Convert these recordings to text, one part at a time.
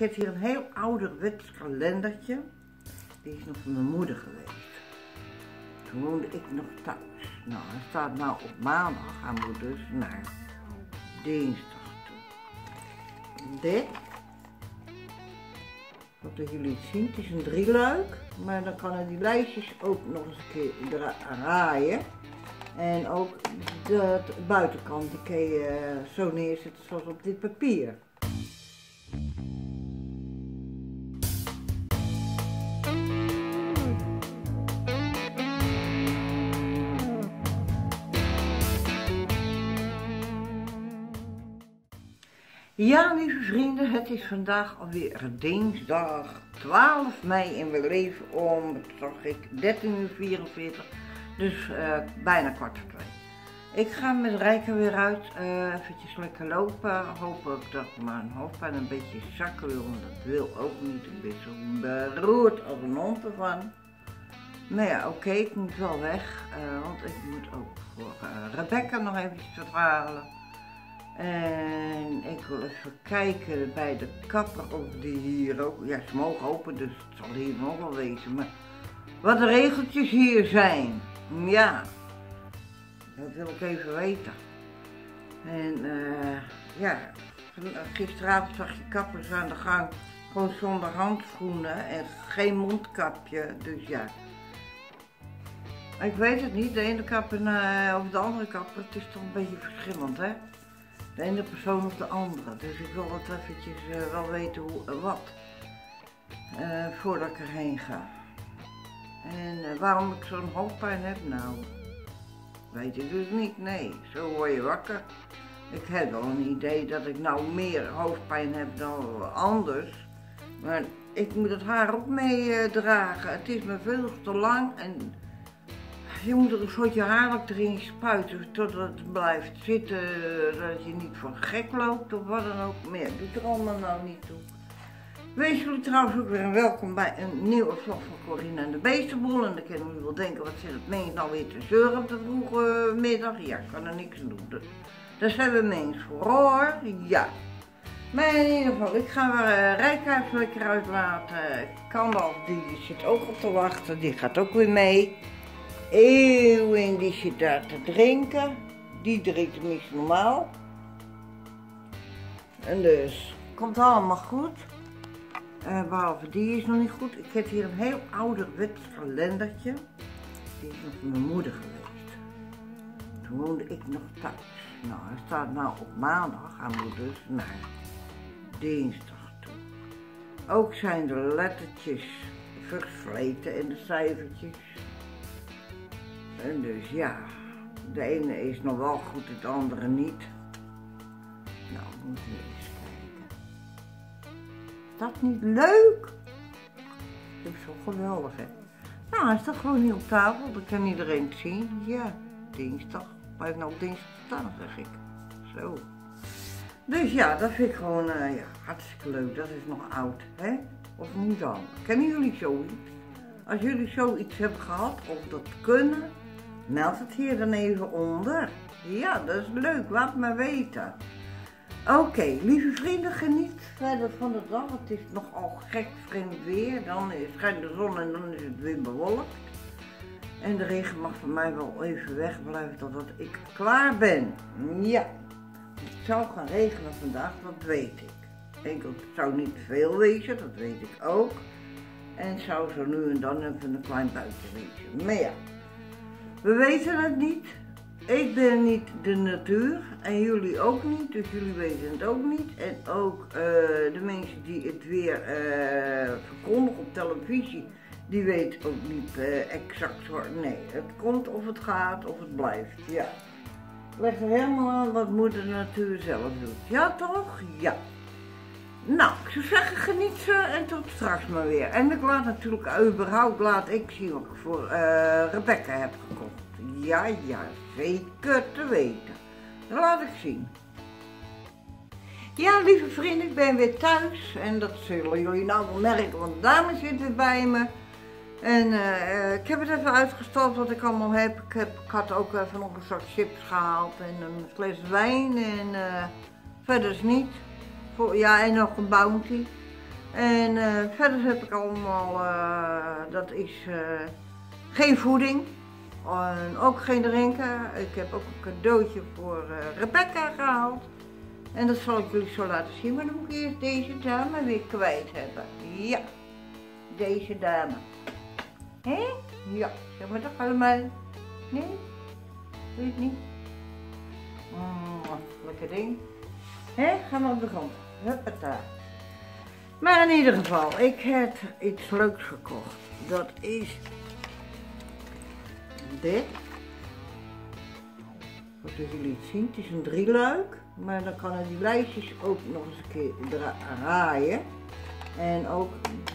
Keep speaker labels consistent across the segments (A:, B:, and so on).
A: heb hier een heel ouderwets kalendertje. Die is nog van mijn moeder geweest. Toen woonde ik nog thuis. Nou, hij staat nou op maandag. Hij moet dus naar dinsdag toe. Dit. Wat jullie zien, het is een drieluik. Maar dan kan er die lijstjes ook nog eens een keer draaien. En ook de buitenkant die kun je zo neerzetten zoals op dit papier. Ja, lieve vrienden, het is vandaag alweer dinsdag 12 mei en we leven om, zag ik, 13.44 uur dus uh, bijna kwart voor twee. Ik ga met Rijken weer uit, uh, eventjes lekker lopen. Hopelijk dat mijn hoofdpijn een beetje zakken wil, want dat wil ook niet. Ik ben zo beroerd als een hond ervan. Nou ja, oké, ik moet wel weg, uh, want ik moet ook voor Rebecca nog eventjes verhalen. En ik wil even kijken bij de kapper of die hier ook, ja ze mogen open dus het zal hier nog wel wezen, maar wat de regeltjes hier zijn. Ja, dat wil ik even weten. En uh, ja, gisteravond zag je kappers aan de gang, gewoon zonder handschoenen en geen mondkapje, dus ja. Ik weet het niet, de ene kapper of de andere kapper, het is toch een beetje verschillend hè de ene persoon of de andere. Dus ik wil wat eventjes uh, wel weten hoe en wat. Uh, voordat ik erheen ga. En waarom ik zo'n hoofdpijn heb, nou, weet ik dus niet. Nee, zo word je wakker. Ik heb wel een idee dat ik nou meer hoofdpijn heb dan anders. Maar ik moet het haar ook meedragen. het is me veel te lang en je moet er een soortje haarlak erin spuiten totdat het blijft zitten, dat je niet van gek loopt of wat dan ook meer. Doet er allemaal nou niet toe. Wees jullie trouwens ook weer welkom bij een nieuwe vlog van Corine en de Beestenboel. En dan kunnen jullie wel denken, wat zit het mens nou weer te zeuren op de vroege middag? Ja, ik kan er niks aan doen. Daar zijn we mens voor hoor, ja. Maar in ieder geval, ik ga weer uh, Rijkhuis lekker uitlaten. Kandalf, die zit ook op te wachten, die gaat ook weer mee. Eeuwing die zit daar te drinken. Die drinkt tenminste normaal. En dus komt allemaal goed. Uh, behalve die is nog niet goed. Ik heb hier een heel ouderwets kalendertje. Die is nog van mijn moeder geweest. Toen woonde ik nog thuis. Nou, hij staat nou op maandag. Hij moet dus naar dinsdag toe. Ook zijn de lettertjes versleten in de cijfertjes. En dus ja, de ene is nog wel goed, het andere niet. Nou, moeten we eens kijken. Is dat niet leuk? Dat is zo geweldig, hè? Nou, hij staat gewoon hier op tafel, dan kan iedereen het zien. Ja, dinsdag. Heeft nou dinsdag zeg ik. Zo. Dus ja, dat vind ik gewoon ja, hartstikke leuk. Dat is nog oud, hè? Of niet dan? Kennen jullie zoiets? Als jullie zoiets hebben gehad, of dat kunnen, Meld het hier dan even onder. Ja, dat is leuk, laat me weten. Oké, lieve vrienden, geniet verder van de dag. Het is nogal gek vreemd weer. Dan schijnt de zon en dan is het weer bewolkt. En de regen mag van mij wel even wegblijven totdat ik klaar ben. Ja, het zou gaan regenen vandaag, dat weet ik. Ik het zou niet veel wezen, dat weet ik ook. En het zou zo nu en dan even een klein buitje wezen. Maar ja, we weten het niet. Ik ben niet de natuur en jullie ook niet, dus jullie weten het ook niet. En ook uh, de mensen die het weer uh, verkondigen op televisie, die weten ook niet uh, exact waar. Nee, het komt of het gaat of het blijft, ja. Leg er helemaal aan wat moeder natuur zelf doet. Ja toch? Ja. Nou, ik zou zeggen geniet en tot straks maar weer. En ik laat natuurlijk überhaupt laat ik zien wat ik voor uh, Rebecca heb gekocht. Ja, ja, zeker te weten. Dat laat ik zien. Ja, lieve vrienden, ik ben weer thuis. En dat zullen jullie nou wel merken, want de dame zit weer bij me. En uh, ik heb het even uitgestald wat ik allemaal heb. Ik, heb, had ook even nog een zak chips gehaald en een fles wijn. En uh, verder is niet. Ja, en nog een bounty. En eh, verder heb ik allemaal, eh, dat is eh, geen voeding. En ook geen drinken. Ik heb ook een cadeautje voor Rebecca gehaald. En dat zal ik jullie zo laten zien. Maar dan moet ik eerst deze dame weer kwijt hebben. Ja, deze dame. Hé? Ja, zeg maar toch allemaal. Nee? Weet niet? Oh, lekker ding. Hé, gaan we op de grond. Maar in ieder geval, ik heb iets leuks gekocht. Dat is dit. Wat jullie het zien, het is een drieluik. Maar dan kan er die lijstjes ook nog eens een keer draaien. En ook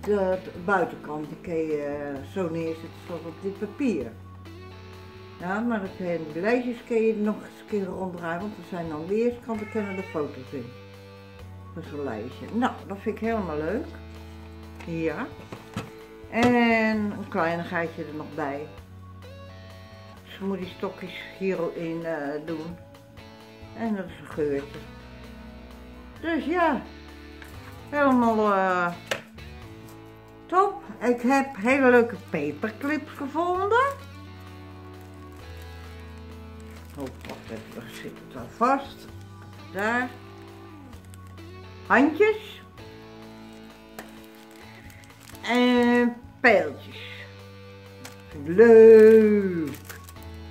A: de buitenkant kun je zo neerzetten zoals op dit papier. Ja, maar dan kun die lijstjes kun je nog eens een keer ronddraaien, want er zijn dan weerskanten, kunnen de foto's in. Zo'n lijstje. Nou, dat vind ik helemaal leuk. Ja. En een kleinigheidje er nog bij. Dus moet die stokjes hierin uh, doen. En dat is een geurtje. Dus ja, helemaal uh, top. Ik heb hele leuke paperclips gevonden. Oh, wacht even, daar zit het wel vast. Daar. Handjes. En pijltjes. Leuk.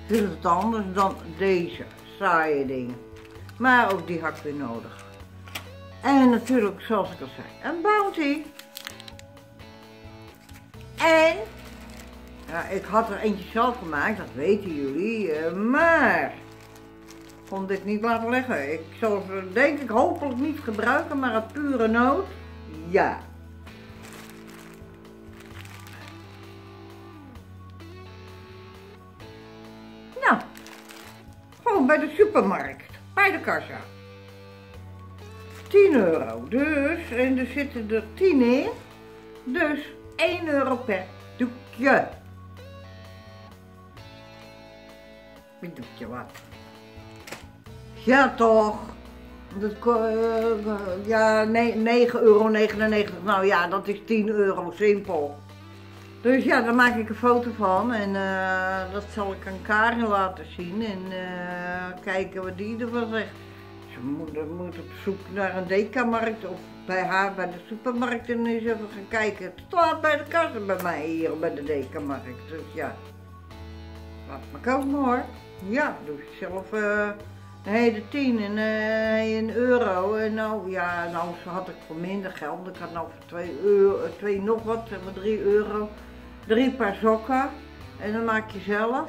A: Dit is het anders dan deze saaie dingen. Maar ook die had ik weer nodig. En natuurlijk, zoals ik al zei, een bounty. En, ja, ik had er eentje zelf gemaakt, dat weten jullie, eh, maar kon dit niet laten liggen. Ik zal ze denk ik hopelijk niet gebruiken, maar uit pure nood, ja. Nou, gewoon bij de supermarkt, bij de kassa. 10 euro. Dus, en er zitten er 10 in. Dus 1 euro per doekje. Wie doet je wat? Ja toch. Dat, uh, ja, 9,99 euro. Nou ja, dat is 10 euro, simpel. Dus ja, daar maak ik een foto van en uh, dat zal ik aan Karin laten zien en uh, kijken wat die ervan zegt. Ze moet, moet op zoek naar een dekamarkt of bij haar bij de supermarkt en eens even gaan kijken. Het staat bij de kassen bij mij hier bij de dekamarkt. Dus ja, laat maar komen hoor. Ja, doe ik zelf een hele tien en een euro. En nou ja, nou had ik voor minder geld. Ik had nou voor twee, euro, twee nog wat, zeg maar drie euro. Drie paar sokken. En dan maak je zelf.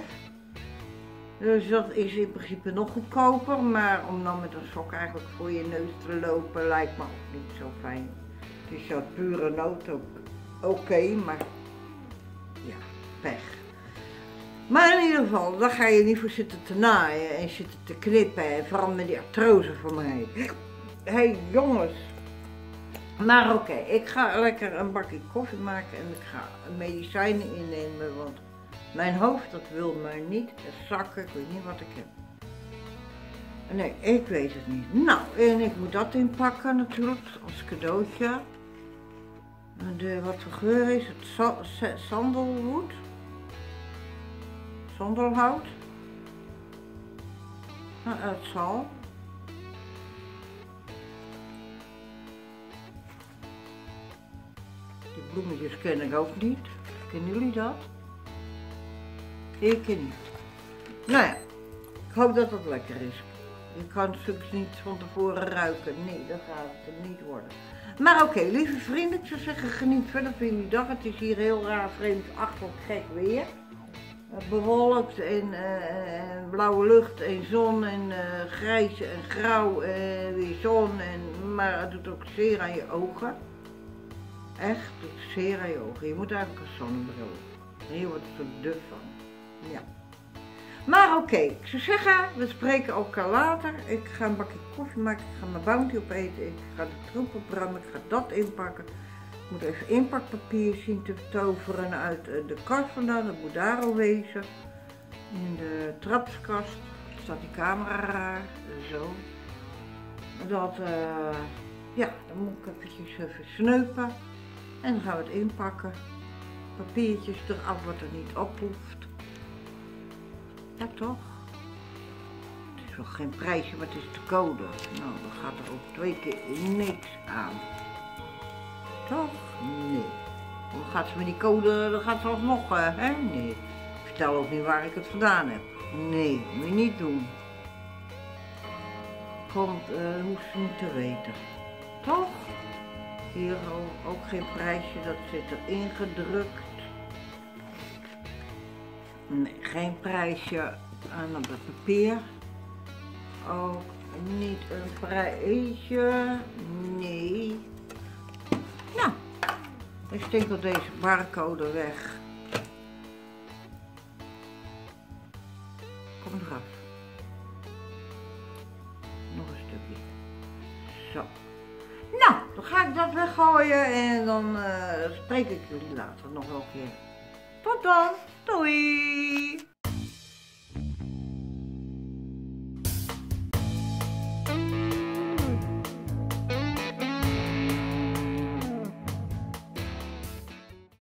A: Dus dat is in principe nog goedkoper, maar om dan met een sok eigenlijk voor je neus te lopen lijkt me ook niet zo fijn. Het is zo pure nood ook oké, maar ja, pech. Maar in ieder geval, daar ga je niet voor zitten te naaien en zitten te knippen en vooral met die artrose van mij. Hé hey, jongens, maar oké, ik ga lekker een bakje koffie maken en ik ga medicijnen innemen, want mijn hoofd dat wil maar niet zakken, ik weet niet wat ik heb. Nee, ik weet het niet. Nou, en ik moet dat inpakken natuurlijk als cadeautje. De, wat voor geur is het? Sandelwood? Sandelhout? Nou, het zal. Die bloemetjes ken ik ook niet. Kennen jullie dat? Ik niet. Nou ja, ik hoop dat het lekker is. Je kan het niet van tevoren ruiken. Nee, dat gaat het niet worden. Maar oké, lieve vrienden, ik zou zeggen, geniet verder van jullie dag. Het is hier heel raar, vreemd, achterlijk gek weer. Bewolkt en uh, blauwe lucht en zon en uh, grijs en grauw en weer zon. En, maar het doet ook zeer aan je ogen. Echt, het doet zeer aan je ogen. Je moet eigenlijk een zonnebril. Hier wordt het zo duf van. Ja. Maar oké, ik zou zeggen, we spreken elkaar later. Ik ga een bakje koffie maken, ik ga mijn bounty opeten, ik ga de troep opruimen, ik ga dat inpakken. Moet even inpakpapier zien te toveren uit eh, de kast vandaan, dat moet daar al wezen. In de trapskast staat die camera raar, zo. Dat, uh, Ja, dan moet ik eventjes even sneupen. En dan gaan we het inpakken. Papiertjes eraf wat er niet op hoeft. Ja toch? Het is wel geen prijsje, maar het is de code. Nou, dan gaat er ook twee keer niks aan. Toch? Gaat ze met die code, dan gaat ze alsnog, uh, hè? Nee. Vertel ook niet waar ik het vandaan heb. Nee, moet je niet doen. Komt, uh, hoeft ze niet te weten. Toch? Hier ook geen prijsje, dat zit er ingedrukt. Nee, geen prijsje aan op het papier. Ook niet een prijsje. Nee. Ik steek deze barcode weg. Kom eraf. Nog een stukje. Zo. Nou, dan ga ik dat weggooien en dan uh, spreek ik jullie later nog wel een keer. Tot dan. Doei!